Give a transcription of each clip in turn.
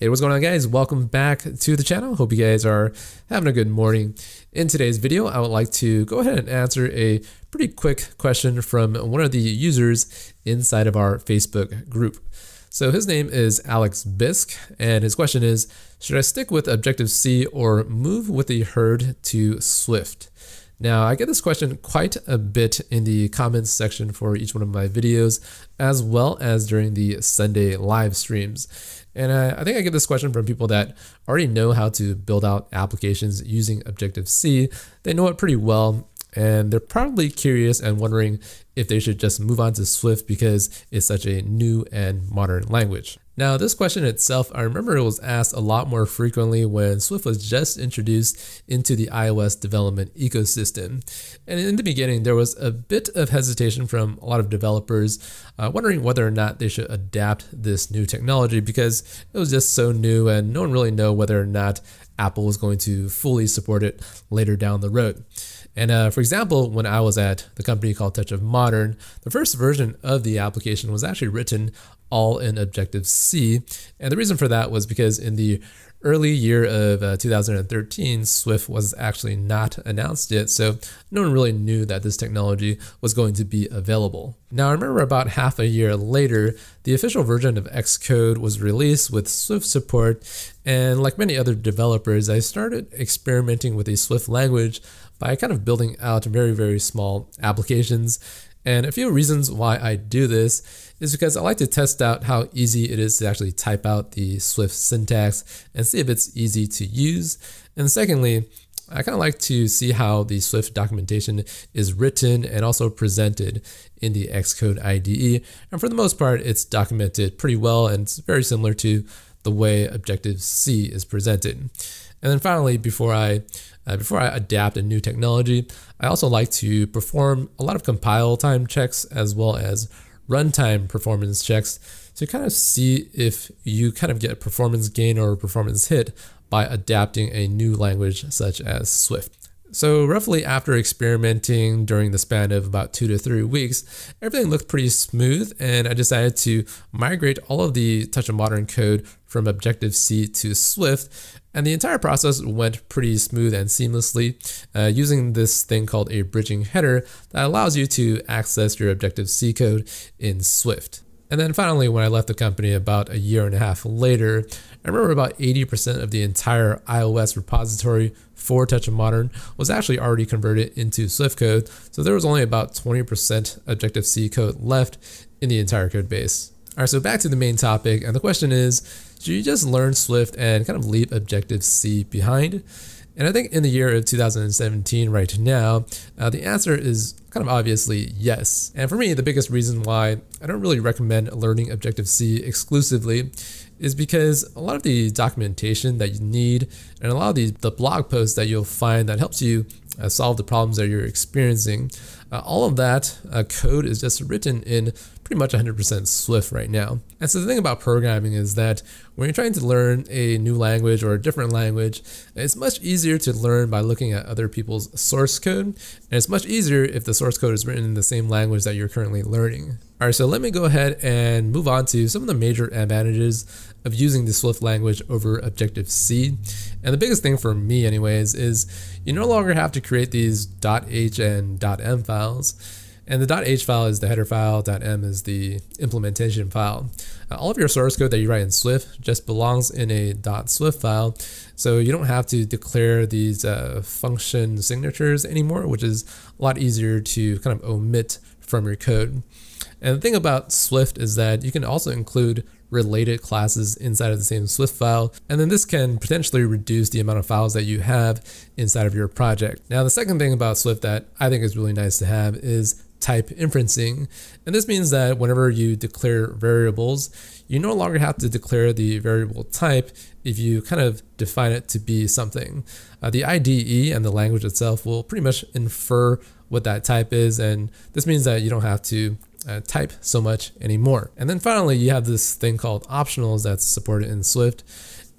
Hey, what's going on guys? Welcome back to the channel. Hope you guys are having a good morning. In today's video, I would like to go ahead and answer a pretty quick question from one of the users inside of our Facebook group. So his name is Alex Bisk, and his question is, should I stick with Objective-C or move with the herd to Swift? Now, I get this question quite a bit in the comments section for each one of my videos, as well as during the Sunday live streams. And I, I think I get this question from people that already know how to build out applications using Objective-C. They know it pretty well, and they're probably curious and wondering if they should just move on to Swift because it's such a new and modern language. Now, this question itself, I remember it was asked a lot more frequently when Swift was just introduced into the iOS development ecosystem. And in the beginning, there was a bit of hesitation from a lot of developers uh, wondering whether or not they should adapt this new technology because it was just so new and no one really know whether or not Apple was going to fully support it later down the road. And uh, for example, when I was at the company called Touch of Modern, the first version of the application was actually written all in Objective-C. And the reason for that was because in the early year of uh, 2013, Swift was actually not announced yet, so no one really knew that this technology was going to be available. Now, I remember about half a year later, the official version of Xcode was released with Swift support, and like many other developers, I started experimenting with the Swift language by kind of building out very, very small applications. And a few reasons why I do this is because I like to test out how easy it is to actually type out the Swift syntax and see if it's easy to use. And secondly, I kind of like to see how the Swift documentation is written and also presented in the Xcode IDE. And for the most part, it's documented pretty well and it's very similar to the way Objective-C is presented. And then finally, before I uh, before I adapt a new technology, I also like to perform a lot of compile time checks as well as runtime performance checks to kind of see if you kind of get a performance gain or a performance hit by adapting a new language such as Swift. So roughly after experimenting during the span of about two to three weeks, everything looked pretty smooth and I decided to migrate all of the Touch of Modern code from Objective-C to Swift and the entire process went pretty smooth and seamlessly uh, using this thing called a bridging header that allows you to access your Objective-C code in Swift. And then finally, when I left the company about a year and a half later, I remember about 80% of the entire iOS repository for Touch of Modern was actually already converted into Swift code, so there was only about 20% Objective-C code left in the entire code base. All right, so back to the main topic, and the question is, should you just learn Swift and kind of leave Objective-C behind? And I think in the year of 2017 right now, uh, the answer is kind of obviously yes. And for me, the biggest reason why I don't really recommend learning Objective-C exclusively is because a lot of the documentation that you need and a lot of the, the blog posts that you'll find that helps you uh, solve the problems that you're experiencing, uh, all of that uh, code is just written in pretty much 100% Swift right now. And so the thing about programming is that when you're trying to learn a new language or a different language, it's much easier to learn by looking at other people's source code. And it's much easier if the source code is written in the same language that you're currently learning. All right, so let me go ahead and move on to some of the major advantages of using the Swift language over Objective-C. And the biggest thing for me anyways is you no longer have to create these .h and .m files. And the .h file is the header file, .m is the implementation file. Uh, all of your source code that you write in Swift just belongs in a .swift file, so you don't have to declare these uh, function signatures anymore, which is a lot easier to kind of omit from your code. And the thing about Swift is that you can also include related classes inside of the same Swift file, and then this can potentially reduce the amount of files that you have inside of your project. Now, the second thing about Swift that I think is really nice to have is type inferencing. And this means that whenever you declare variables, you no longer have to declare the variable type if you kind of define it to be something. Uh, the IDE and the language itself will pretty much infer what that type is. And this means that you don't have to uh, type so much anymore. And then finally, you have this thing called optionals that's supported in Swift.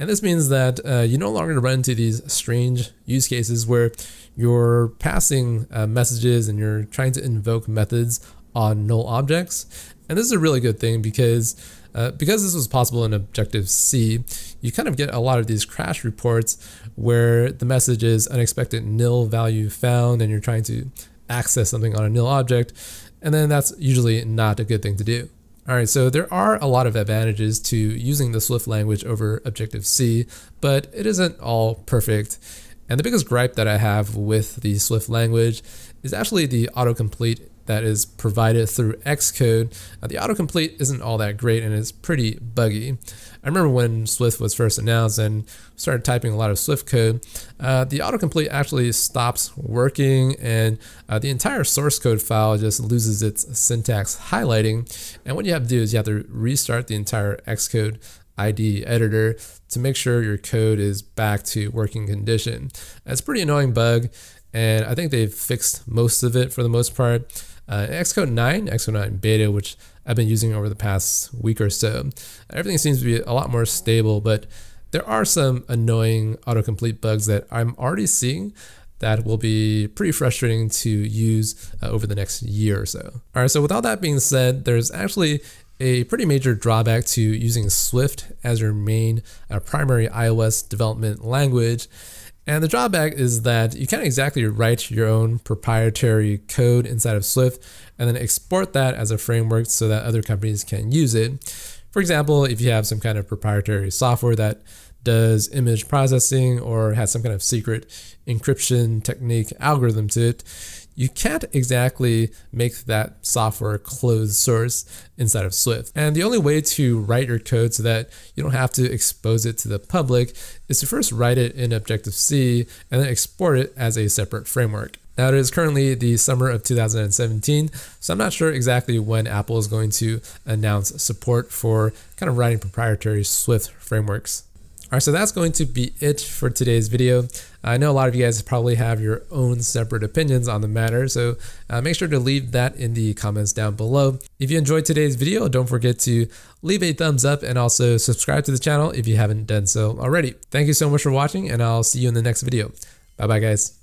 And this means that uh, you no longer run into these strange use cases where you're passing uh, messages and you're trying to invoke methods on null objects. And this is a really good thing because Uh, because this was possible in Objective-C, you kind of get a lot of these crash reports where the message is unexpected nil value found and you're trying to access something on a nil object, and then that's usually not a good thing to do. All right, so there are a lot of advantages to using the Swift language over Objective-C, but it isn't all perfect. And the biggest gripe that I have with the Swift language is actually the autocomplete that is provided through Xcode. Uh, the autocomplete isn't all that great and it's pretty buggy. I remember when Swift was first announced and started typing a lot of Swift code, uh, the autocomplete actually stops working and uh, the entire source code file just loses its syntax highlighting. And what you have to do is you have to restart the entire Xcode IDE editor to make sure your code is back to working condition. A pretty annoying bug and I think they've fixed most of it for the most part. Uh, Xcode 9, Xcode 9 beta, which I've been using over the past week or so, everything seems to be a lot more stable, but there are some annoying autocomplete bugs that I'm already seeing that will be pretty frustrating to use uh, over the next year or so. All right, so with all that being said, there's actually a pretty major drawback to using Swift as your main uh, primary iOS development language. And the drawback is that you can't exactly write your own proprietary code inside of Swift and then export that as a framework so that other companies can use it. For example, if you have some kind of proprietary software that does image processing or has some kind of secret encryption technique algorithm to it, you can't exactly make that software closed source inside of Swift. And the only way to write your code so that you don't have to expose it to the public is to first write it in Objective-C and then export it as a separate framework. Now it is currently the summer of 2017, so I'm not sure exactly when Apple is going to announce support for kind of writing proprietary Swift frameworks. All right, so that's going to be it for today's video. I know a lot of you guys probably have your own separate opinions on the matter, so uh, make sure to leave that in the comments down below. If you enjoyed today's video, don't forget to leave a thumbs up and also subscribe to the channel if you haven't done so already. Thank you so much for watching, and I'll see you in the next video. Bye-bye, guys.